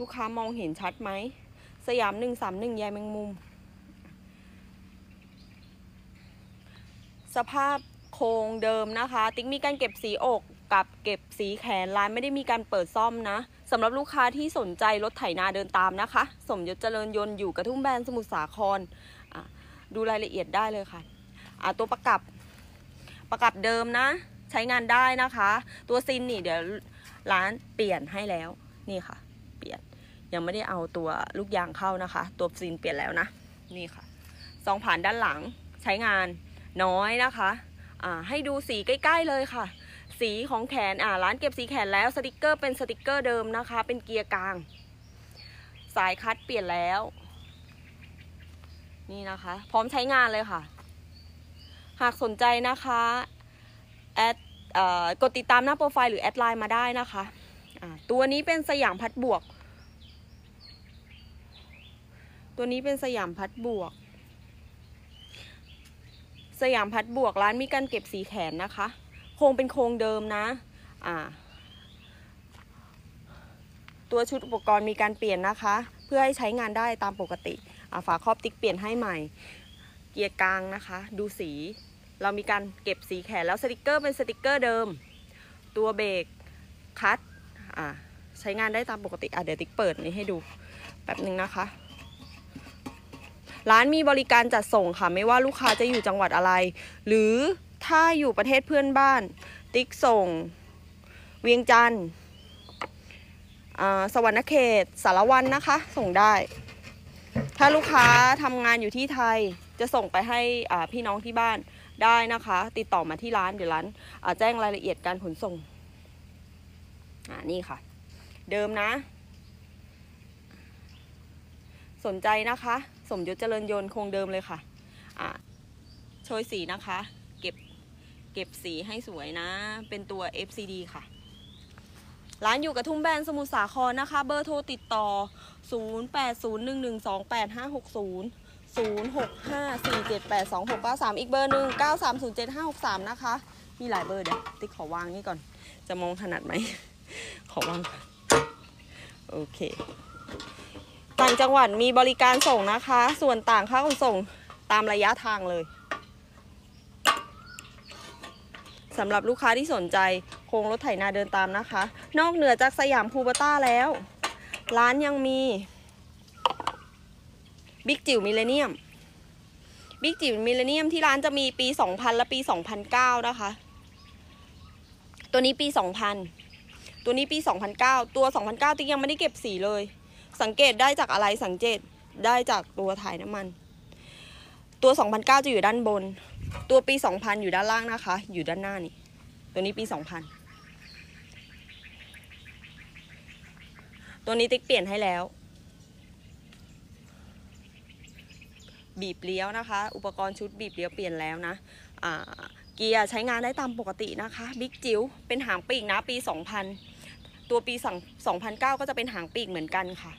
ลูกค้ามองเห็นชัดไหม สยามหนึ่งสามหนึ่งใยแมงมุม สภาพโครงเดิมนะคะ ติ๊กมีการเก็บสีอกกับเก็บสีแขนร้านไม่ได้มีการเปิดซ่อมนะสำหรับลูกค้าที่สนใจรถไถนาเดินตามนะคะ สมยศเจริญยนต์อยู่กระทุ่มแบนสมุทรสาครดูรายละเอียดได้เลยค่ะะตัวประกับประกับเดิมนะ ใช้งานได้นะคะ ตัวซินนี่เดี๋ยวร้านเปลี่ยนให้แล้วนี่ค่ะ ยังไม่ได้เอาตัวลูกยางเข้านะคะ ตัวซินเปลี่ยนแล้วนะ นี่ค่ะซองผ่านด้านหลังใช้งานน้อยนะคะอ่าให้ดูสีใกล้ ๆเลยค่ะ สีของแขนอ่าร้านเก็บสีแขนแล้วสติกเกอร์เป็นสติกเกอร์เดิมนะคะ เป็นเกียร์กลาง สายคัดเปลี่ยนแล้ว นี่นะคะ พร้อมใช้งานเลยค่ะ หากสนใจนะคะ add กดติดตามหน้าโปรไฟล์หรือ add ไลน์มาได้นะคะ ตัวนี้เป็นสยามพัดบวก ตัวนี้เป็นสยามพัดบวก สยามพัดบวกร้านมีการเก็บสีแขนนะคะ โครงเป็นโครงเดิมนะอ่าตัวชุดอุปกรณ์มีการเปลี่ยนนะคะ เพื่อให้ใช้งานได้ตามปกติฝาครอบติ๊กเปลี่ยนให้ใหม่ เกียร์กลางนะคะ ดูสี เรามีการเก็บสีแขนแล้วสติกเกอร์เป็นสติกเกอร์เดิม ตัวเบรกคัดอ่าใช้งานได้ตามปกติ อะเดี๋ยวติ๊กเปิดนี้ให้ดูแป๊บหนึ่งนะคะ ร้านมีบริการจัดส่งค่ะ ไม่ว่าลูกค้าจะอยู่จังหวัดอะไร หรือถ้าอยู่ประเทศเพื่อนบ้าน ติ๊กส่ง เวียงจันทร์อ่าสวรรณเขต สารวันนะคะ ส่งได้ ถ้าลูกค้าทำงานอยู่ที่ไทยจะส่งไปให้อ่าพี่น้องที่บ้านได้นะคะ ติดต่อมาที่ร้านเดี๋ยวร้านอ่าแจ้งรายละเอียดการขนส่งอ่านี่ค่ะ เดิมนะ สนใจนะคะ สมยศเจริญยนต์คงเดิมเลยค่ะอ่าโชยสีนะคะ เก็บเก็บสีให้สวยนะ เป็นตัว FCD ค่ะ ร้านอยู่กับทุ่มแบนสมุทรสาครนะคะ เบอร์โทรติดต่อ 0801128560 0654782693 อีกเบอร์หนึ่ง9307563 นะคะ มีหลายเบอร์เดี๋ยวติ๊กขอวางนี่ก่อน จะมองถนัดไหม ขอวางก่อน โอเค ต่างจังหวัดมีบริการส่งนะคะ ส่วนต่างค่าขนส่งตามระยะทางเลยสำหรับลูกค้าที่สนใจโครงรถไถนาเดินตามนะคะ นอกเหนือจากสยามคูโบต้าแล้ว ร้านยังมีบิ๊กจิ๋วมิเลเนียมบิ๊กจิ๋วมิเลเนียมที่ร้านจะมีปี 2000 และปี 2009 นะคะ ตัวนี้ปี 2000 ตัวนี้ปี 2009 ตัว 2009 ติ๊กยังไม่ได้เก็บสีเลย สังเกตได้จากอะไรสังเกตได้จากตัวถ่ายน้ำมัน ตัว 2009 จะอยู่ด้านบน ตัวปี 2000 อยู่ด้านล่างนะคะ อยู่ด้านหน้านี่ ตัวนี้ปี 2000 ตัวนี้ติ๊กเปลี่ยนให้แล้ว บีบเลี้ยวนะคะ อุปกรณ์ชุดบีบเลี้ยวเปลี่ยนแล้วนะเกียร์ใช้งานได้ตามปกตินะคะ บิ๊กจิ๋วเป็นหางปีกนะปี 2000 ตัวปี2009 ก็จะเป็นหางปีกเหมือนกันค่ะ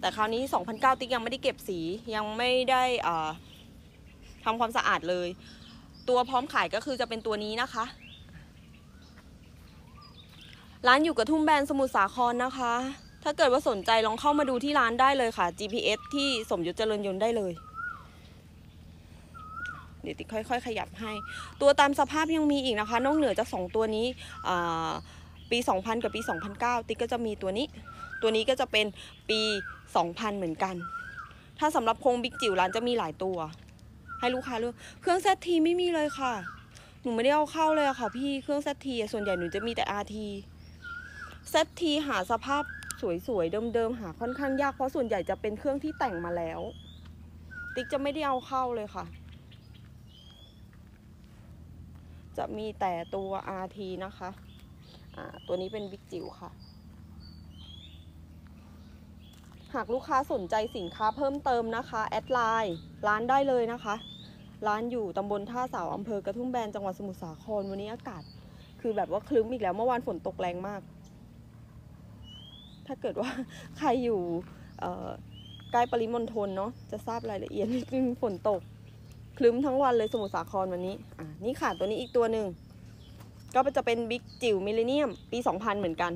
แต่คราวนี้ 2009 ติ๊กยังไม่ได้เก็บสียังไม่ได้ทำความสะอาดเลย ตัวพร้อมขายก็คือจะเป็นตัวนี้นะคะ ร้านอยู่กับทุ่มแบนสมุทรสาครนะคะ ถ้าเกิดว่าสนใจลองเข้ามาดูที่ร้านได้เลยค่ะ GPS ที่สมยศเจริญยนต์ได้เลยเดี๋ยวติ๊กค่อย ๆ ขยับให้ ตัวตามสภาพยังมีอีกนะคะ นอกเหนือจากสองตัวนี้อ่า ปี 2000 กับปี 2009 ติ๊กก็จะมีตัวนี้ ตัวนี้ก็จะเป็นปี 2000 เหมือนกัน ถ้าสำหรับโครงบิ๊กจิ๋วร้านจะมีหลายตัว ให้ลูกค้าเลือก เครื่องเซตทีไม่มีเลยค่ะ หนูไม่ได้เอาเข้าเลยอะค่ะพี่ เครื่องเซตทีส่วนใหญ่หนูจะมีแต่ RT เซตทีหาสภาพสวยๆ เดิมๆ หาค่อนข้างยากเพราะส่วนใหญ่จะเป็นเครื่องที่แต่งมาแล้ว ติ๊กจะไม่ได้เอาเข้าเลยค่ะ จะมีแต่ตัว RT นะคะ ตัวนี้เป็นบิ๊กจิ๋วค่ะ หากลูกค้าสนใจสินค้าเพิ่มเติมนะคะ แอดไลน์ร้านได้เลยนะคะ ร้านอยู่ตำบลท่าเสาอำเภอกระทุ่มแบนจังหวัดสมุทรสาครวันนี้อากาศ คือแบบว่าคลึ้มอีกแล้วเมื่อวานฝนตกแรงมาก ถ้าเกิดว่าใครอยู่ใกล้ปริมณฑลเนาะจะทราบรายละเอียดนิดนึงฝนตก คลึ้มทั้งวันเลยสมุทรสาครวันนี้อ่านี่ค่ะตัวนี้อีกตัวหนึ่ง ก็จะเป็นบิ๊กจิ๋วมิเลเนียมปี 2000 เหมือนกัน